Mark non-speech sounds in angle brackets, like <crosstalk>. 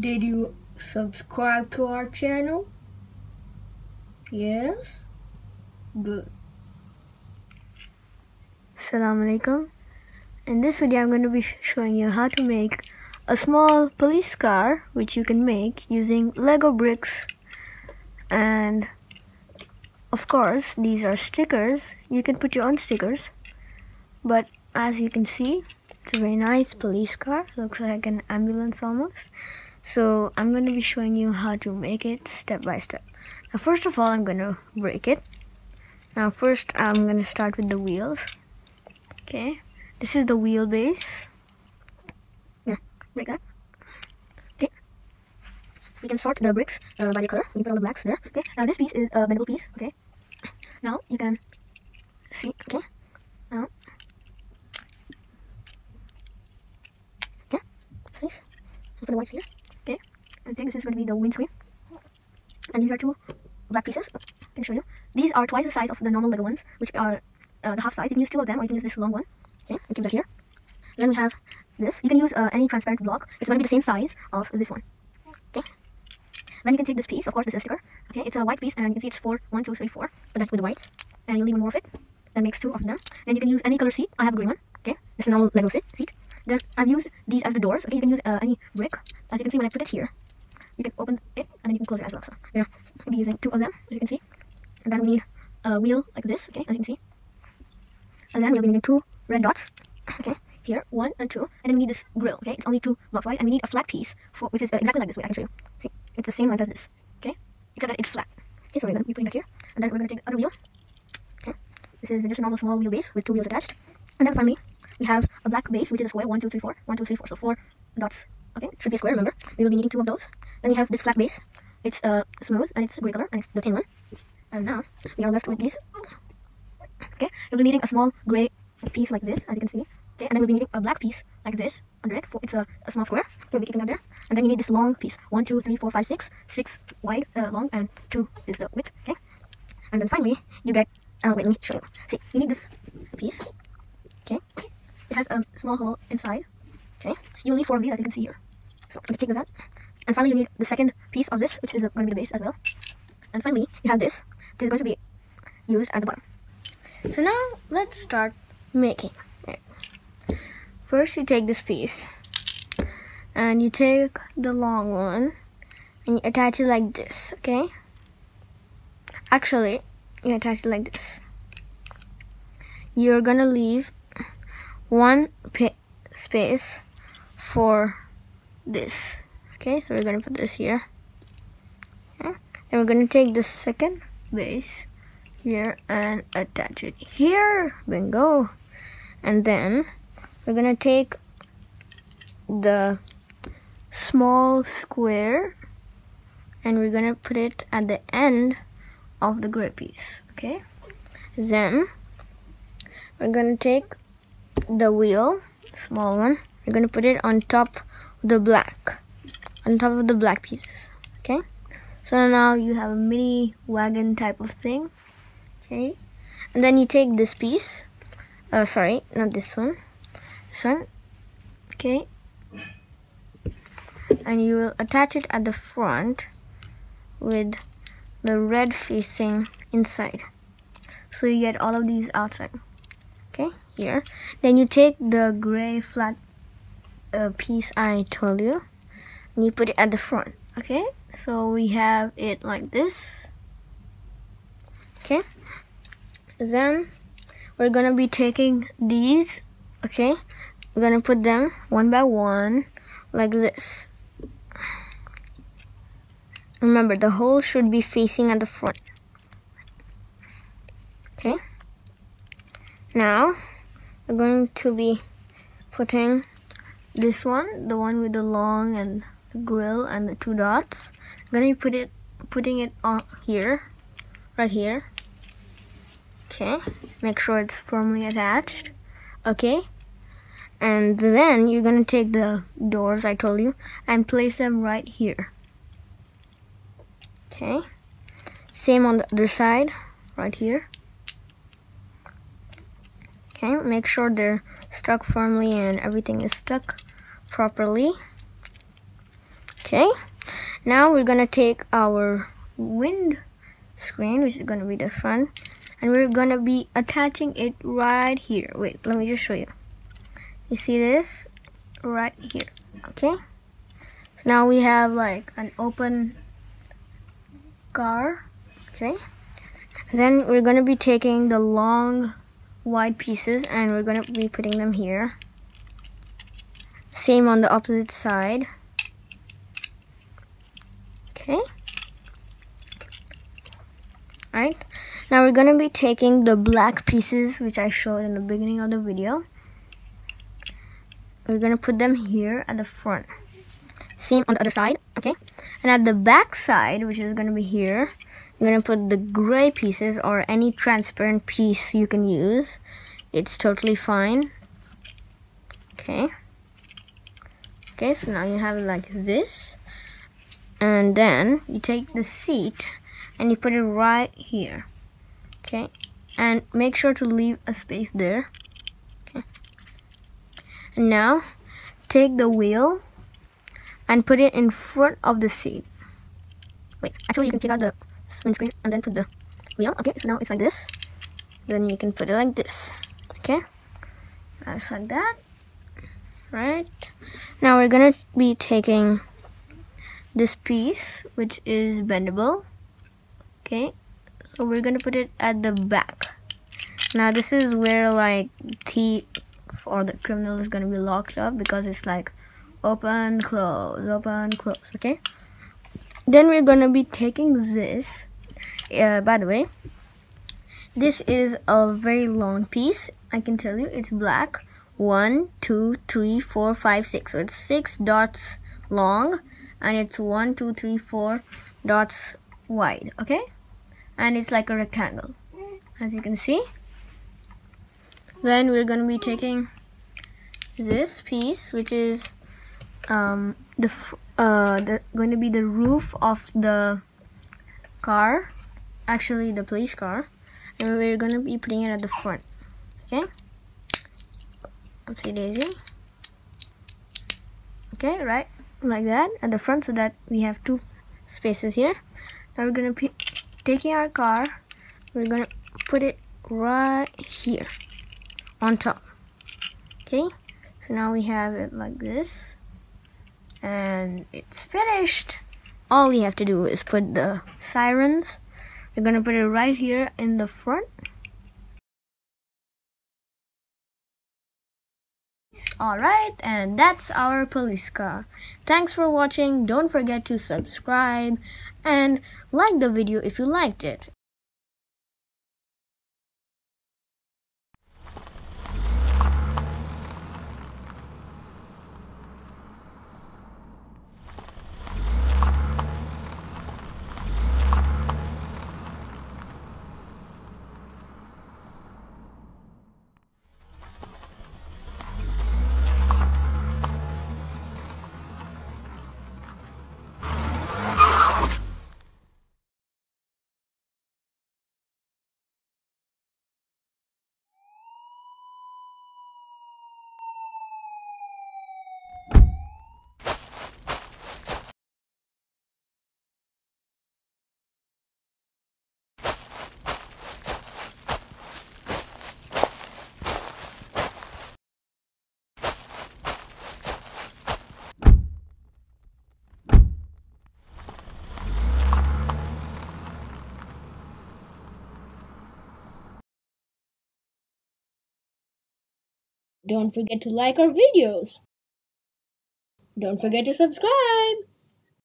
Did you subscribe to our channel? Yes? Good. Assalamu alaikum. In this video I'm going to be showing you how to make a small police car which you can make using Lego bricks and of course these are stickers you can put your own stickers but as you can see it's a very nice police car looks like an ambulance almost so I'm going to be showing you how to make it step by step. Now first of all I'm going to break it. Now first I'm going to start with the wheels. Okay this is the wheelbase. Yeah break that. Okay. We can sort the bricks uh, by the color. We can put all the blacks there. Okay now this piece is a bendable piece okay? Now you can see okay? Now. Okay space put the whites here I think this is going to be the windscreen. And these are two black pieces. I can show you. These are twice the size of the normal Lego ones which are uh, the half size. You can use two of them or you can use this long one. Okay I keep that here. Then we have this. You can use uh, any transparent block. It's going to be the same size of this one. Okay. Then you can take this piece. Of course this is a sticker. Okay it's a white piece and you can see it's four one two three four put that with the whites. And you leave one more of it. That makes two of them. Then you can use any color seat. I have a green one. Okay it's a normal Lego seat seat. Then I've used these as the doors. Okay you can use uh, any brick. As you can see when I put it here you can open it and then you can close it as well so yeah we'll be using two of them as you can see. And then we need a wheel like this okay as you can see. And then we'll be needing two red dots <coughs> okay here one and two. And then we need this grill okay it's only two blocks wide and we need a flat piece for which is uh, exactly like this wait I can show you. See it's the same length as this okay? Except that it's flat. Okay so we're gonna be putting that here and then we're gonna take the other wheel okay? This is just a normal small wheelbase with two wheels attached. And then finally we have a black base which is a square one two three four one two three four so four dots okay? It should be a square remember? We will be needing two of those then we have this flat base. It's uh smooth and it's gray color and it's the tin one and now we are left with these okay we'll be needing a small gray piece like this as you can see. Okay and then we'll be needing a black piece like this under it for it's a, a small square. Okay we'll be keeping that there. And then you need this long piece. One two three four five six. Six wide uh, long and two is the width. Okay. And then finally you get uh, wait let me show you. See you need this piece. Okay. It has a small hole inside. Okay. You'll need four of these as you can see here. So I'm gonna take this out and finally you need the second piece of this which is going to be the base as well and finally you have this which is going to be used at the bottom so now let's start making it. First you take this piece and you take the long one and you attach it like this, okay? Actually, you attach it like this. You're gonna leave one space for this, okay? So we're gonna put this here. Okay? And we're gonna take the second base here and attach it here bingo and then we're gonna take the small square and we're gonna put it at the end of the gray piece okay then we're gonna take the wheel small one we're gonna put it on top of the black on top of the black pieces okay? So now you have a mini wagon type of thing okay? And then you take this piece uh sorry not this one this one okay? And you will attach it at the front with the red facing inside. So you get all of these outside okay? Here. Then you take the gray flat uh, piece I told you and you put it at the front. Okay? So we have it like this. Okay? Then we're gonna be taking these. Okay? We're gonna put them one by one like this. Remember the hole should be facing at the front. Okay? Now we're going to be putting this one the one with the long and grill and the two dots. I'm gonna put it putting it on here right here. Okay make sure it's firmly attached. Okay and then you're gonna take the doors I told you and place them right here. Okay same on the other side right here. Okay make sure they're stuck firmly and everything is stuck properly Okay, now we're gonna take our wind screen, which is gonna be the front, and we're gonna be attaching it right here. Wait, let me just show you. You see this right here, okay? So now we have like an open car, okay? Then we're gonna be taking the long wide pieces and we're gonna be putting them here. Same on the opposite side. Okay. Alright. Now we're going to be taking the black pieces which I showed in the beginning of the video. We're going to put them here at the front. Same on the other side. Okay. And at the back side, which is going to be here, I'm going to put the gray pieces or any transparent piece you can use. It's totally fine. Okay. Okay, so now you have it like this. And then you take the seat and you put it right here. Okay and make sure to leave a space there. Okay. And now take the wheel and put it in front of the seat. Wait actually you can take out the windscreen and then put the wheel. Okay so now it's like this. Then you can put it like this. Okay? Just like that. Right. Now we're gonna be taking this piece which is bendable okay so we're gonna put it at the back. Now this is where like T for the criminal is gonna be locked up because it's like open close open close okay? Then we're gonna be taking this. Uh, by the way this is a very long piece. I can tell you it's black. One two three four five six. So it's six dots long and it's one two three four dots wide okay and it's like a rectangle. As you can see. Then we're going to be taking this piece which is um, the, uh, the going to be the roof of the car. Actually the police car. And we're going to be putting it at the front. Okay? Oopsie daisy. Okay right. Like that. At the front so that we have two spaces here. Now we're going to taking our car we're gonna put it right here on top. Okay? So now we have it like this and it's finished. All we have to do is put the sirens. We're gonna put it right here in the front Alright, and that's our police car. Thanks for watching. Don't forget to subscribe and like the video if you liked it. Don't forget to like our videos. Don't forget to subscribe.